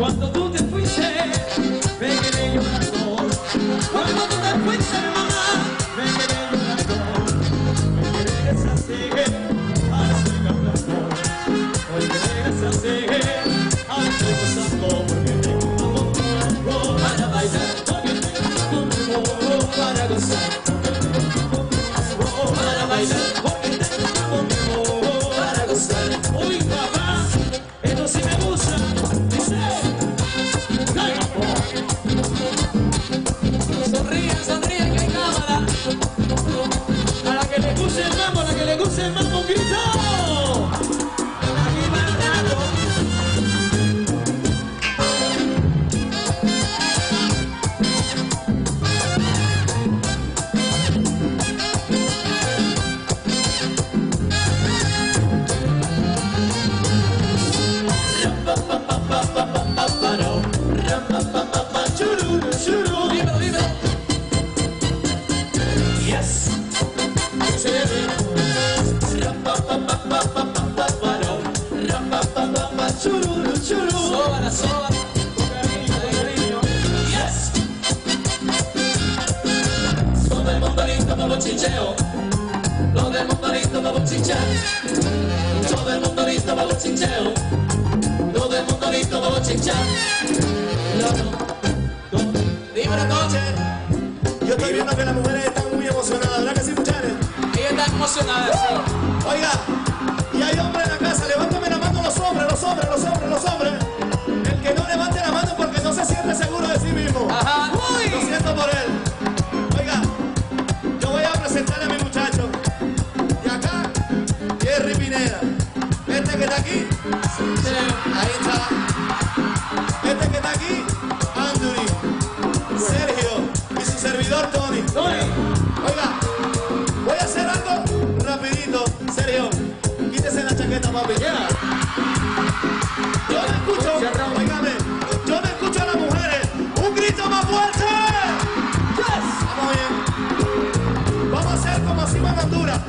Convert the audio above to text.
Cuando tú te fuiste, me quedé llorando. Cuando tú te fuiste, hermana, me quedé llorando. Me quedé así, así hablando. Hoy me quedé así. Chururu, chururu. Sóbala, sóbala. Yes. Todo el mundo listo para bochincheo. Todo el listo para bochinchear. Todo el listo para bochincheo. Todo el mundo listo para bochinchar. Dímelo, coche. Yo estoy viendo que las mujeres están muy emocionadas, ¿verdad que sí, muchachos? Ella está emocionada, sí. Oiga, Este que está aquí, ahí está. Este que está aquí, Anthony, Sergio y su servidor Tony. Oiga, voy a hacer algo rapidito. Sergio, quítese la chaqueta, papi. Yo no escucho, oígame, yo no escucho a las mujeres. ¡Un grito más fuerte! Vamos bien. Vamos a hacer como hacíamos en Honduras.